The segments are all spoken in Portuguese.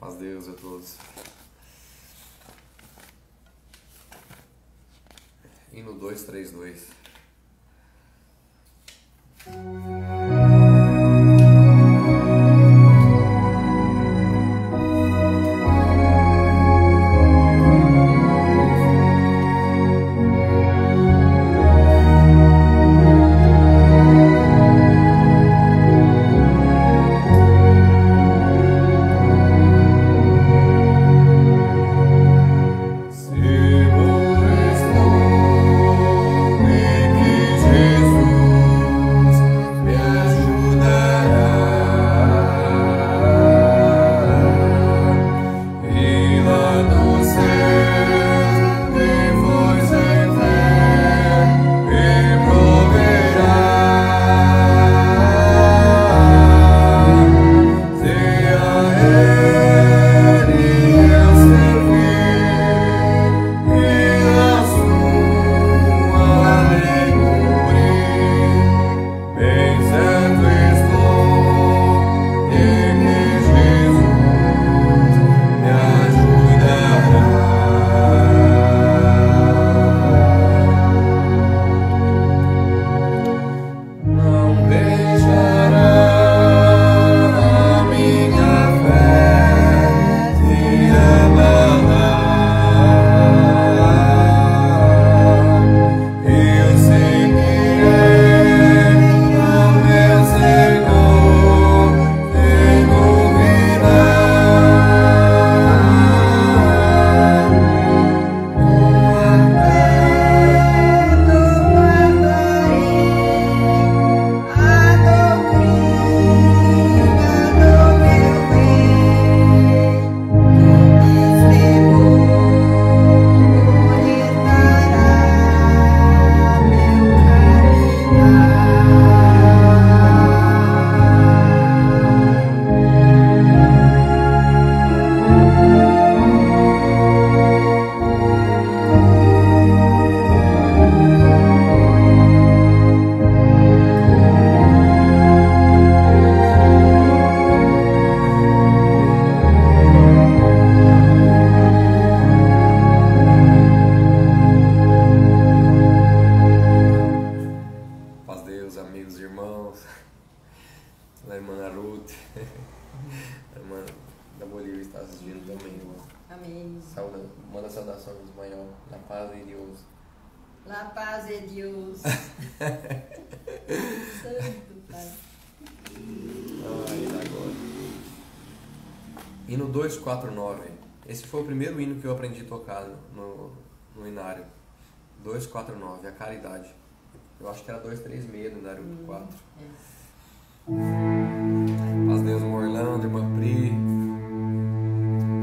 Paz Deus a todos. Hino 232. 249, é a caridade. Eu acho que era 236 no Naruto hum, 4. É. Paz Deus, irmão Orlando, irmã Pri.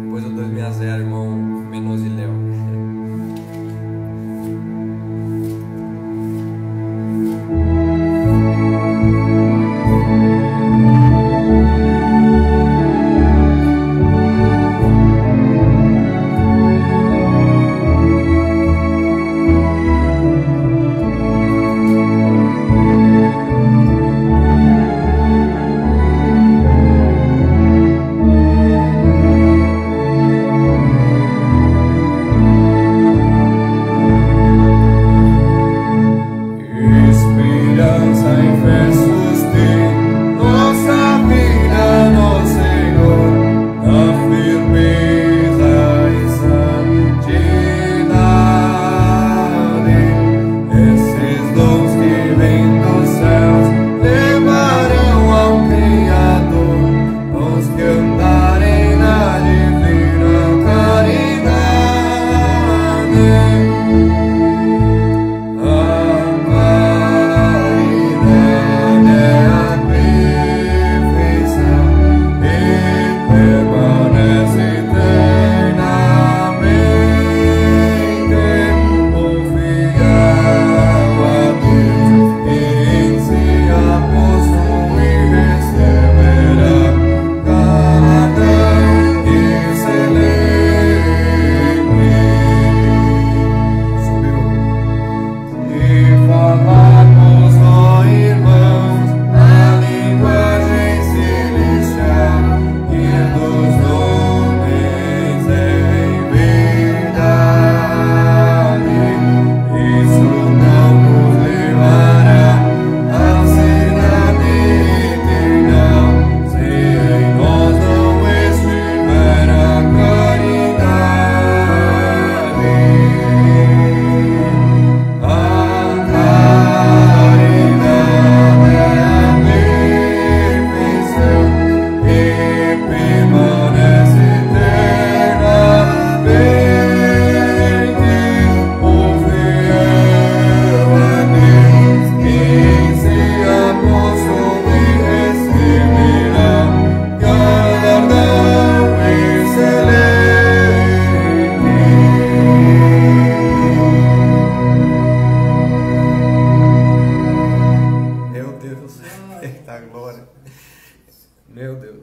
Depois o 260, irmão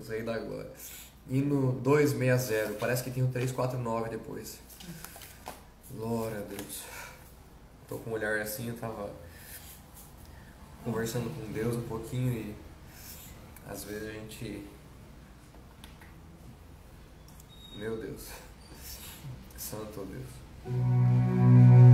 usei da glória. E 260, parece que tem o 349 depois. Glória a Deus. Tô com um olhar assim, eu tava conversando com Deus um pouquinho e às vezes a gente. Meu Deus. Santo Deus.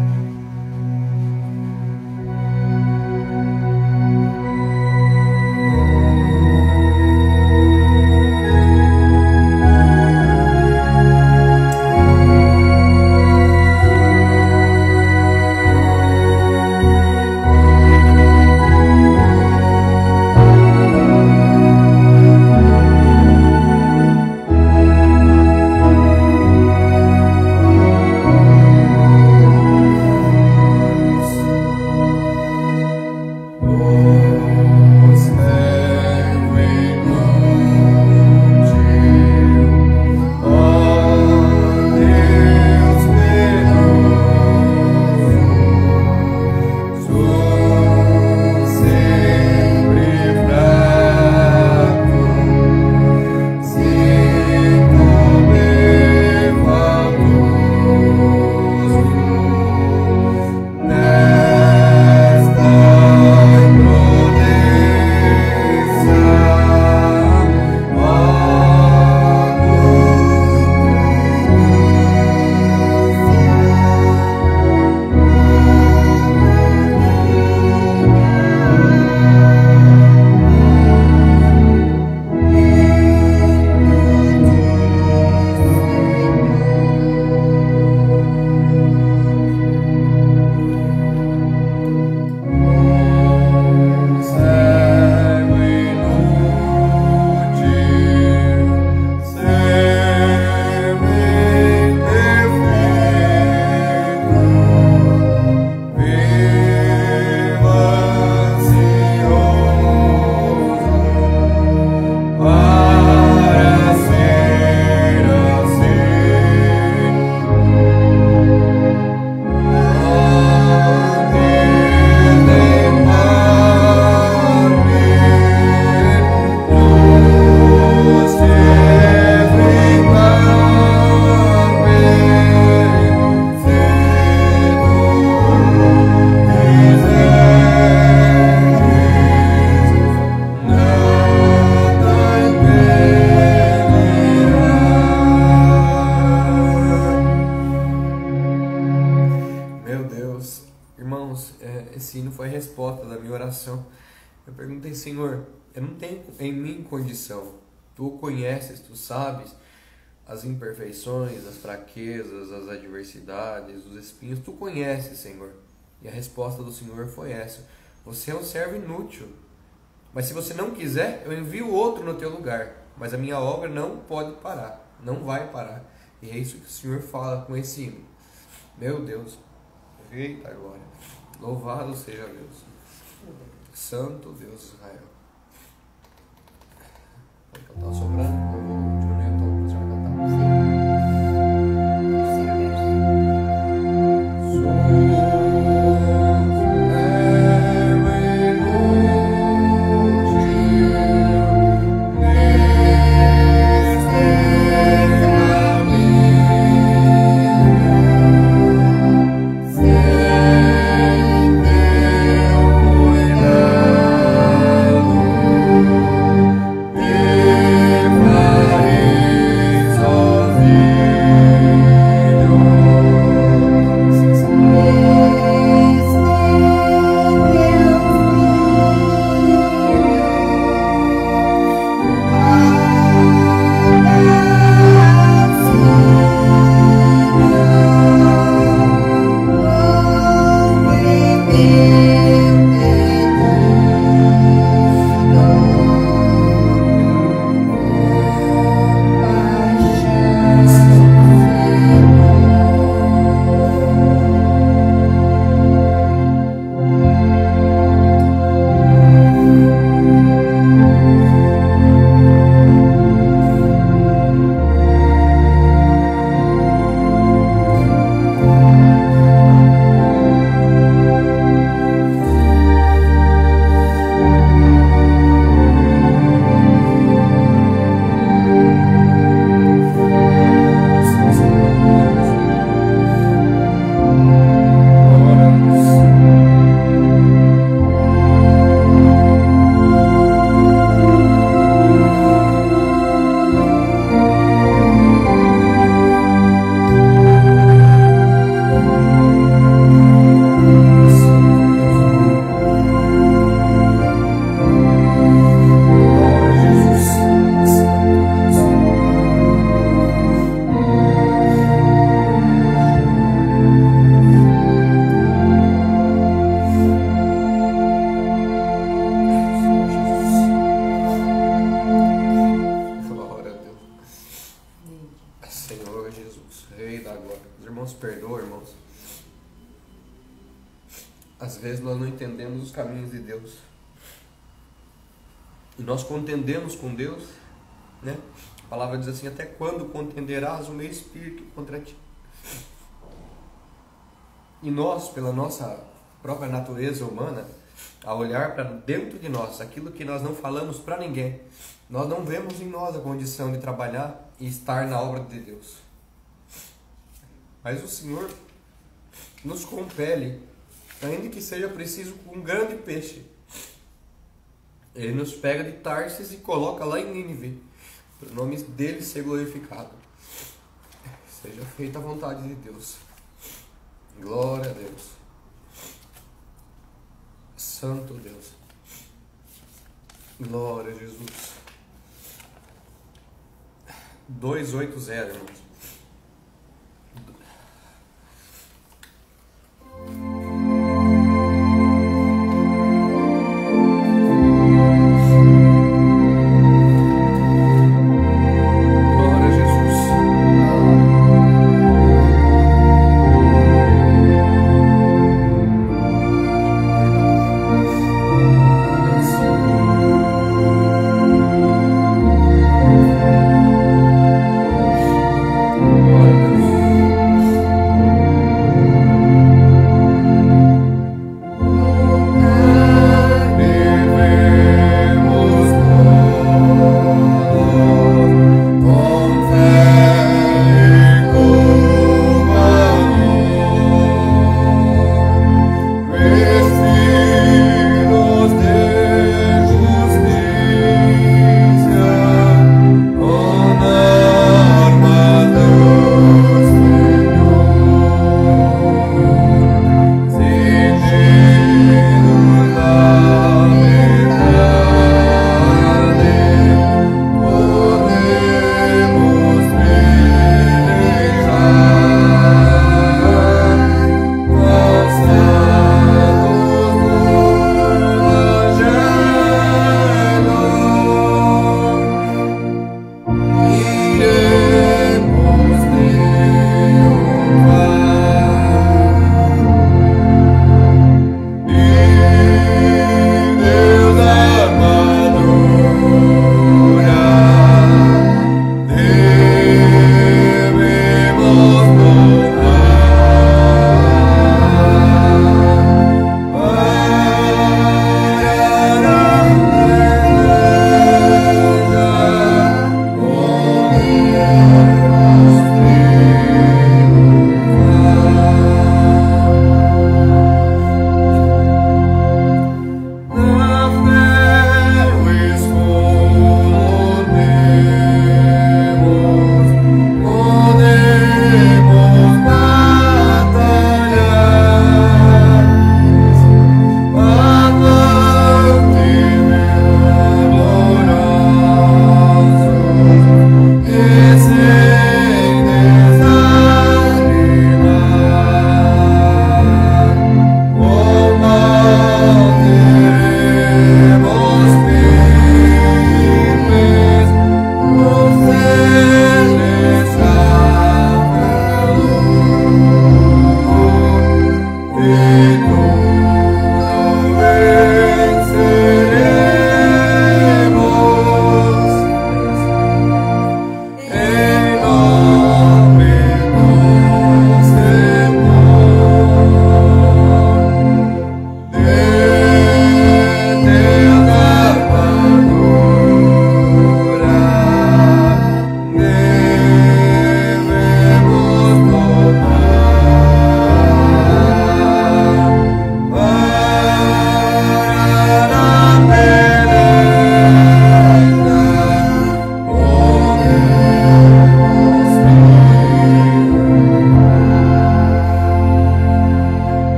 Imperfeições, as fraquezas, as adversidades, os espinhos. Tu conheces, Senhor. E a resposta do Senhor foi essa: Você é um servo inútil. Mas se você não quiser, eu envio outro no teu lugar. Mas a minha obra não pode parar, não vai parar. E é isso que o Senhor fala com esse hino. Meu Deus, Eita glória. Louvado seja Deus. Santo Deus de Israel. Às vezes nós não entendemos os caminhos de Deus. E nós contendemos com Deus, né? A palavra diz assim: Até quando contenderás o meu espírito contra ti? E nós, pela nossa própria natureza humana, a olhar para dentro de nós, aquilo que nós não falamos para ninguém, nós não vemos em nós a condição de trabalhar e estar na obra de Deus. Mas o Senhor nos compele, ainda que seja preciso um grande peixe. Ele nos pega de Tarsis e coloca lá em Nínive, para o nome dele ser glorificado. Seja feita a vontade de Deus. Glória a Deus. Santo Deus. Glória a Jesus. 280, irmãos.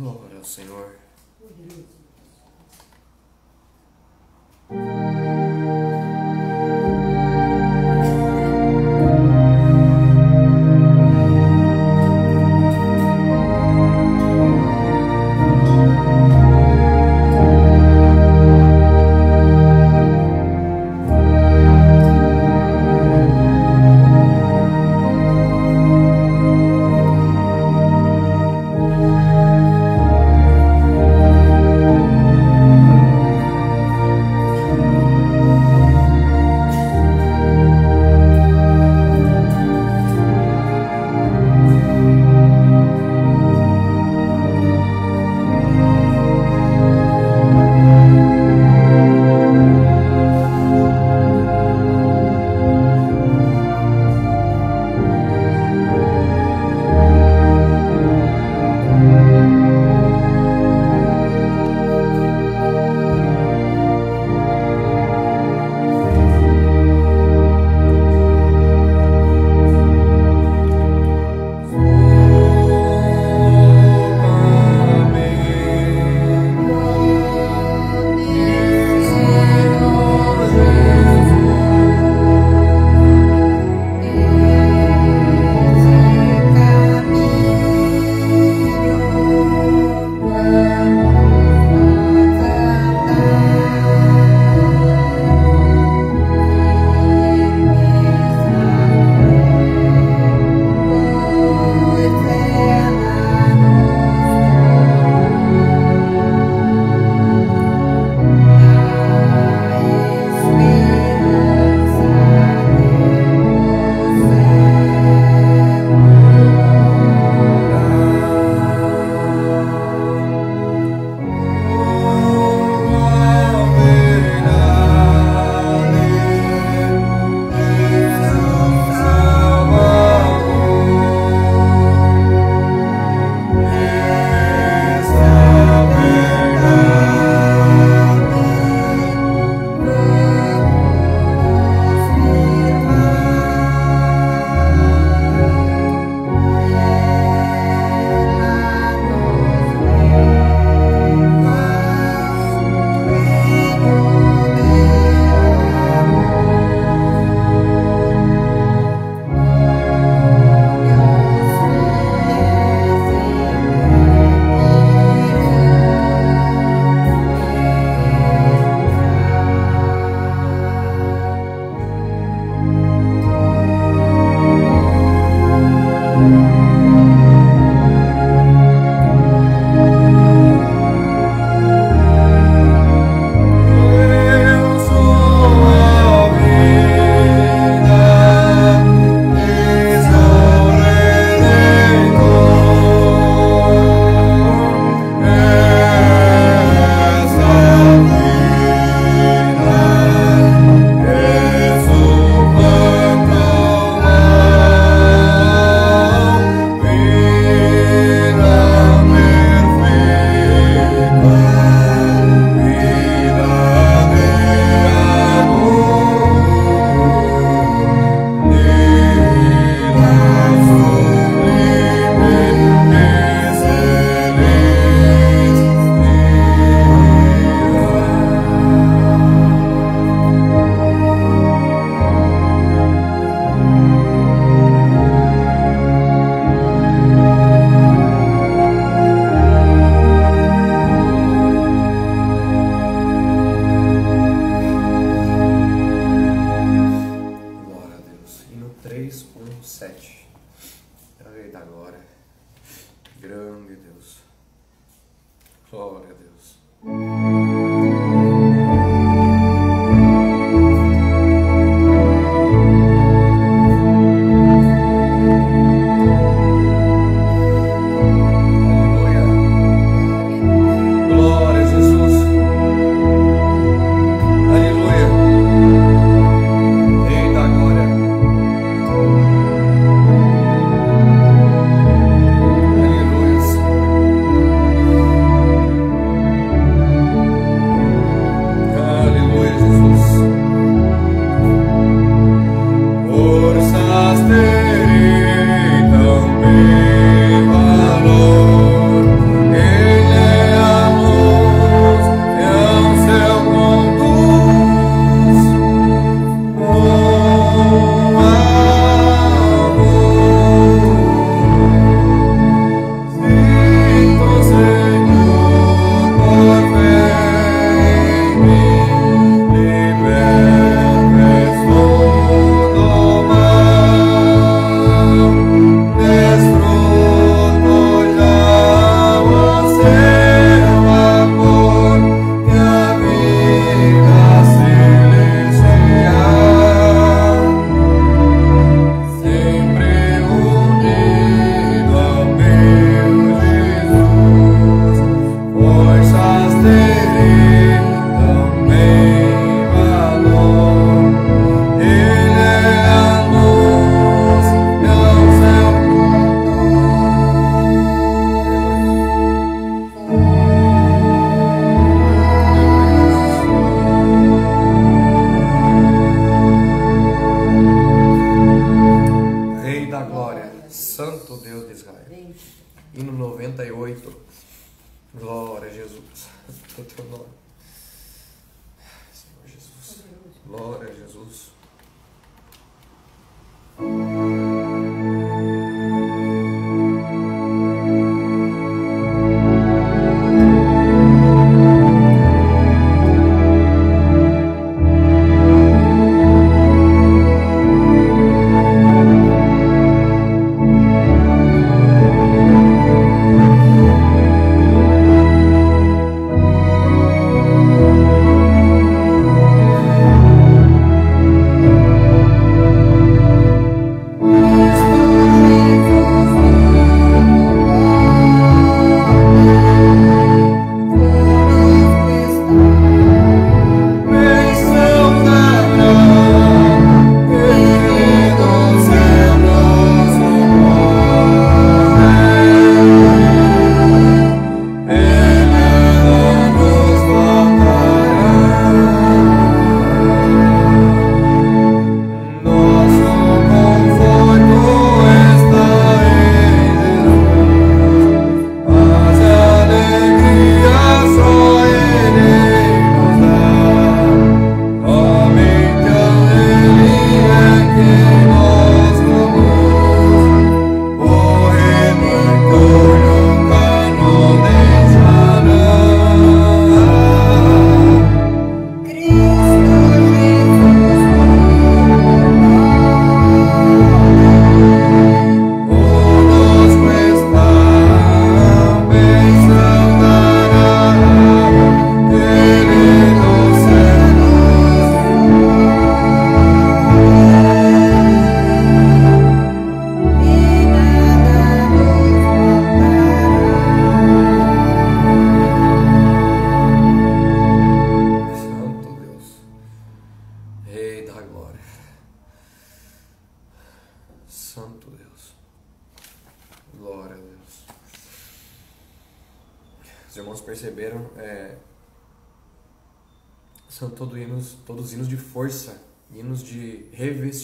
Glória ao Senhor.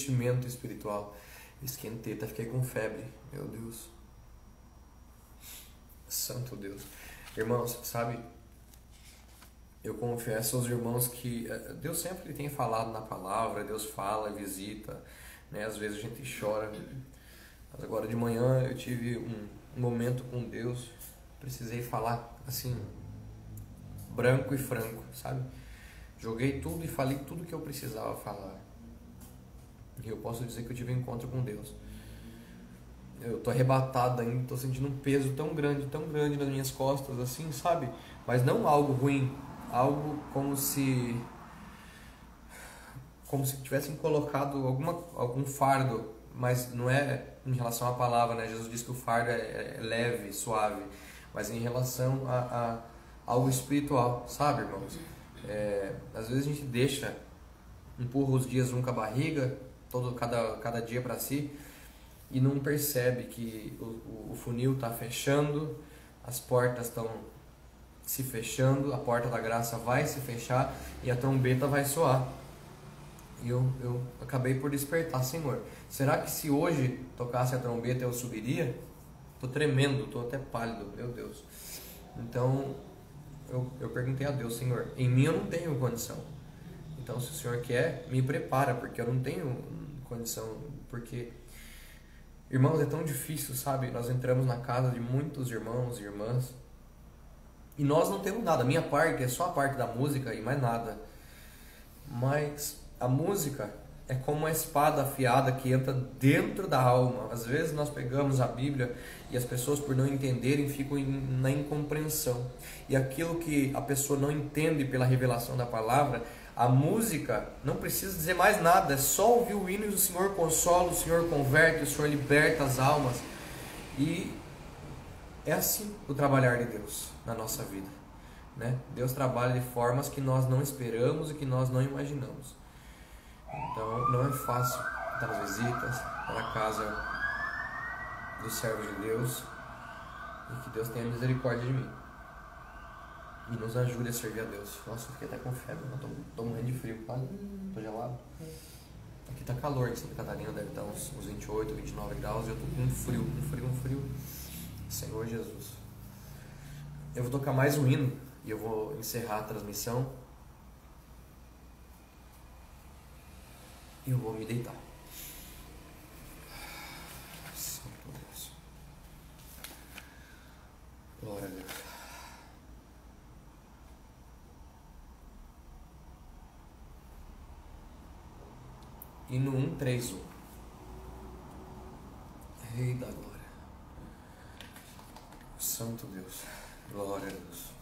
Revestimento espiritual. Esquentei, até fiquei com febre, meu Deus. Santo Deus. Irmãos, sabe, eu confesso aos irmãos que eh, Deus sempre tem falado na palavra, Deus fala, visita, né? Às vezes a gente chora. Mas agora de manhã eu tive um momento com Deus, precisei falar assim, branco e franco, sabe? Joguei tudo e falei tudo que eu precisava falar. E eu posso dizer que eu tive um encontro com Deus. Eu tô arrebatado ainda, tô sentindo um peso tão grande, tão grande nas minhas costas, assim, sabe? Mas não algo ruim, algo como se como se tivessem colocado alguma algum fardo, mas não é em relação à palavra, né? Jesus diz que o fardo é, é leve, suave, mas em relação a, a algo espiritual, sabe, irmãos? É, às vezes a gente deixa, empurra os dias um com a barriga, todo cada cada dia para si e não percebe que o, o, funil está fechando, as portas estão se fechando, a porta da graça vai se fechar e a trombeta vai soar. E eu, eu acabei por despertar, Senhor. Será que se hoje tocasse a trombeta eu subiria? Tô tremendo, tô até pálido, meu Deus. Então eu, eu perguntei a Deus, Senhor, em mim eu não tenho condição. Então se o Senhor quer, me prepara, porque eu não tenho condição. Porque, irmãos, é tão difícil, sabe? Nós entramos na casa de muitos irmãos e irmãs e nós não temos nada. A minha parte é só a parte da música e mais nada. Mas a música é como uma espada afiada que entra dentro da alma. Às vezes nós pegamos a Bíblia e as pessoas, por não entenderem, ficam na incompreensão. E aquilo que a pessoa não entende pela revelação da palavra, a música não precisa dizer mais nada, é só ouvir o hino e o Senhor consola, o Senhor converte, o Senhor liberta as almas. E é assim o trabalhar de Deus na nossa vida. Né? Deus trabalha de formas que nós não esperamos e que nós não imaginamos. Então não é fácil estar nas visitas, na casa dos servos de Deus e que Deus tenha misericórdia de mim e nos ajude a servir a Deus. Nossa, eu fiquei até com febre, eu tô, tô morrendo de frio, quase, tô gelado. Aqui tá calor em Santa Catarina, deve estar uns, uns 28, 29 graus e eu tô com frio, um frio, um frio. Senhor Jesus. eu vou tocar mais um hino e eu vou encerrar a transmissão. E eu vou me deitar. 3, 1. Rei da glória. Santo Deus. Glória a Deus.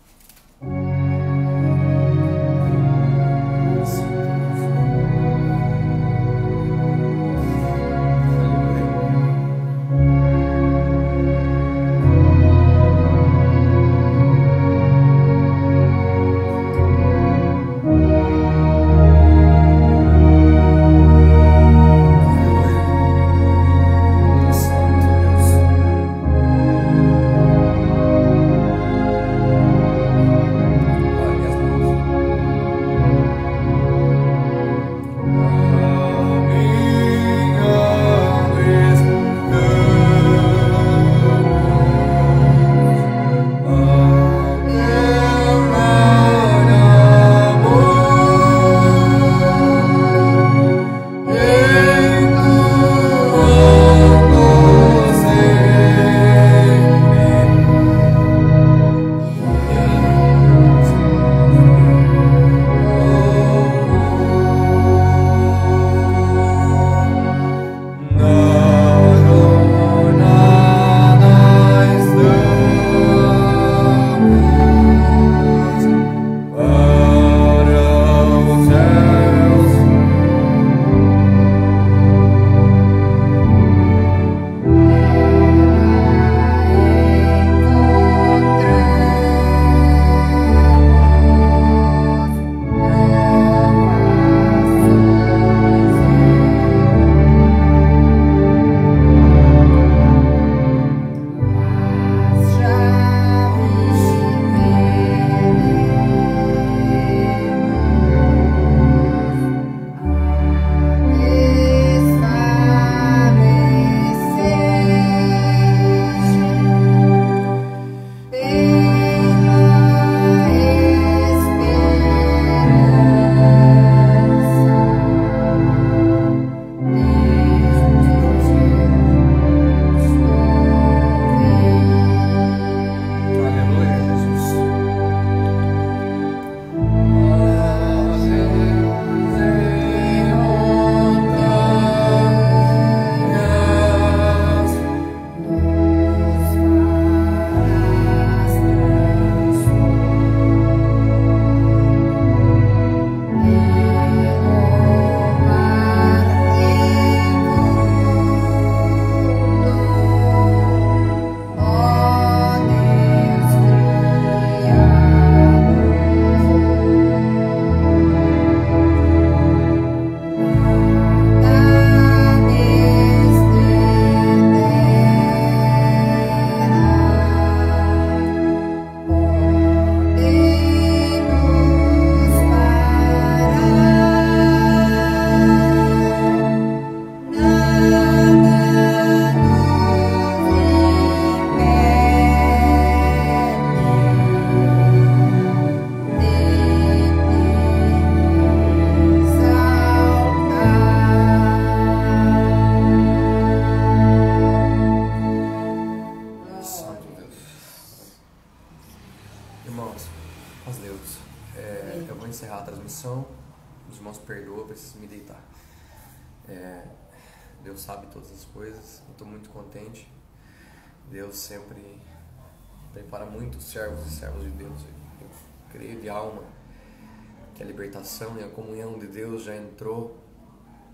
Libertação e a comunhão de Deus já entrou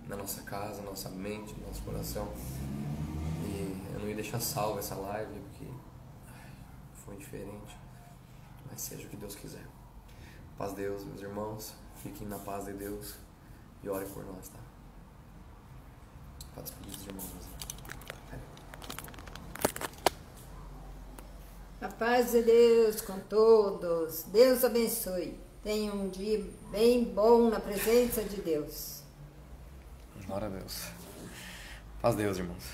na nossa casa, nossa mente, no nosso coração. E eu não ia deixar salva essa live porque foi diferente. Mas seja o que Deus quiser. Paz de Deus, meus irmãos. Fiquem na paz de Deus e orem por nós, tá? Pode despedir dos irmãos. A paz de Deus com todos. Deus abençoe. Tenha um dia bem bom na presença de Deus. Glória a Deus. Paz de Deus, irmãos.